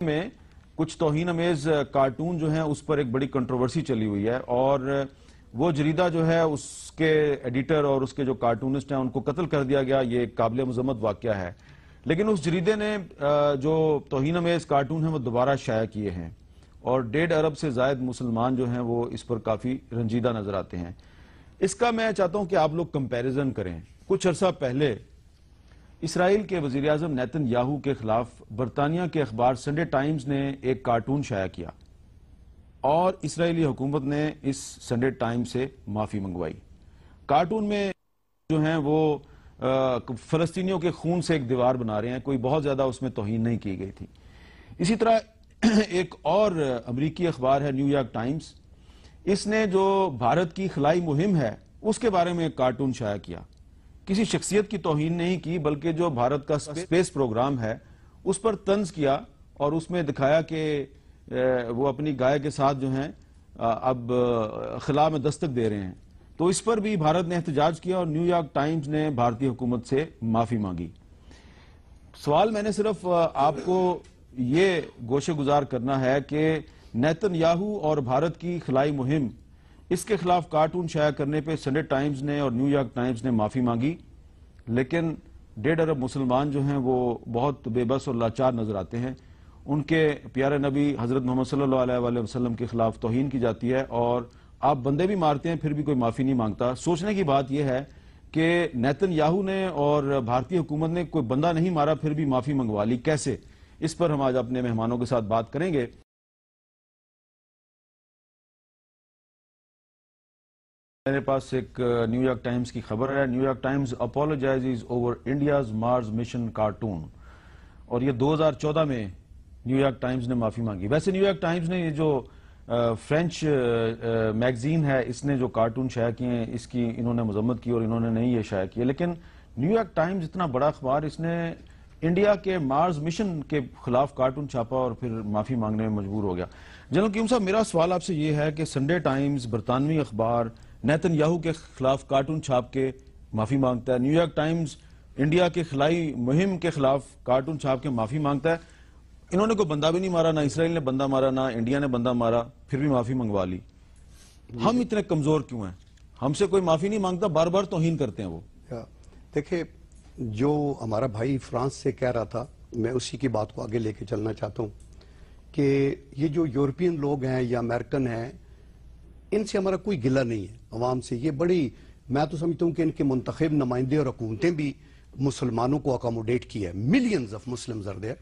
میں کچھ توہین امیز کارٹون جو ہیں اس پر ایک بڑی کنٹروورسی چلی ہوئی ہے اور وہ جریدہ جو ہے اس کے ایڈیٹر اور اس کے جو کارٹونسٹ ہیں ان کو قتل کر دیا گیا، یہ قابل مذمت واقعہ ہے۔ لیکن اس جریدے نے جو توہین امیز کارٹون ہیں وہ دوبارہ شائع کیے ہیں اور ڈیڑھ ارب سے زائد مسلمان جو ہیں وہ اس پر کافی رنجیدہ نظر آتے ہیں۔ اس کا میں چاہتا ہوں کہ آپ لوگ کمپیریزن کریں۔ کچھ عرصہ پہلے اسرائیل کے وزیراعظم نیتن یاہو کے خلاف برطانیہ کے اخبار سنڈے ٹائمز نے ایک کارٹون شائع کیا اور اسرائیلی حکومت نے اس سنڈے ٹائم سے معافی منگوائی۔ کارٹون میں جو ہیں وہ فلسطینیوں کے خون سے ایک دیوار بنا رہے ہیں۔ کوئی بہت زیادہ اس میں توہین نہیں کی گئی تھی۔ اسی طرح ایک اور امریکی اخبار ہے، نیو یارک ٹائمز۔ اس نے جو بھارت کی خلائی مہم ہے، اس کے بارے میں ایک کارٹون شائع کیا۔ کسی شخصیت کی توہین نہیں کی، بلکہ جو بھارت کا سپیس پروگرام ہے، اس پر تنز کیا اور اس میں دکھایا کہ وہ اپنی گائے کے ساتھ جو ہیں اب خلا میں دستک دے رہے ہیں۔ تو اس پر بھی بھارت نے احتجاج کیا اور نیو یارک ٹائمز نے بھارتی حکومت سے معافی مانگی۔ سوال میں نے صرف آپ کو یہ گوشے گزار کرنا ہے کہ نیتن یاہو اور بھارت کی خلائی مہم، اس کے خلاف کارٹون شائع کرنے پہ سنڈے ٹائمز نے اور نیو یارک ٹائمز نے معافی مانگی۔ لیکن ڈیڑھ ارب مسلمان جو ہیں وہ بہت بے بس اور لاچار نظر آتے ہیں۔ ان کے پیارے نبی حضرت محمد صلی اللہ علیہ وآلہ وسلم کے خلاف توہین کی جاتی ہے اور آپ بندے بھی مارتے ہیں، پھر بھی کوئی معافی نہیں مانگتا۔ سوچنے کی بات یہ ہے کہ نیتن یاہو نے اور بھارتی حکومت نے کوئی بندہ نہیں مارا، پھر بھی معافی منگوا لی۔ کیسے؟ اس پر ہم آج اپنے مہمانوں کے ساتھ بات کریں گے۔ میرے پاس ایک نیو یارک ٹائمز کی خبر ہے۔ New York Times apologises over India's Mars mission cartoon. اور یہ دو ہزار چودہ میں نیو یارک ٹائمز نے معافی مانگی۔ ویسے نیو یارک ٹائمز نے یہ جو فرینچ میگزین ہے، اس نے جو کارٹون شائع کیے ہیں، اس کی انہوں نے مذمت کی اور انہوں نے نہیں یہ شائع کیا لیکن نیو یارک ٹائمز اتنا بڑا اخبار، اس نے انڈیا کے مارز مشن کے خلاف کارٹون چھاپا اور پھر معافی مانگنے میں مجبور ہو گیا۔ جنرل کیوں صاحب، میرا سوال آپ سے یہ ہے کہ سنڈے ٹائمز برطانوی اخبار نیتن یاہو کے خلاف کارٹون چھاپ کے معافی مانگتا ہے۔ نیو یارک ٹائمز انڈیا کے خلائی مہم کے خلاف کارٹون چھاپ کے معافی مانگتا ہے۔ انہوں نے کوئی بندہ بھی نہیں مارا، نہ اسرائیل نے بندہ مارا، نہ انڈیا نے بندہ مارا، پھر بھی معافی منگوا لی۔ ہم اتنے کمزور کیوں ہیں؟ ہم سے کوئی معافی نہیں مانگتا، بار بار توہین کرتے ہیں وہ۔ دیکھیں، جو ہمارا بھائی فرانس سے کہہ رہا تھا، میں اسی کی بات کو آگے لے کے چلنا چاہتا ہوں کہ یہ جو یورپین لوگ ہیں یا امریکن ہیں ان سے ہمارا کوئی گلہ نہیں ہے۔ عوام سے یہ بڑی میں تو سمجھتا ہوں کہ ان کے منتخب نمائندے اور حکومتیں بھی مسلمانوں کو اکاموڈیٹ کی ہے۔ Millions of Muslim زردے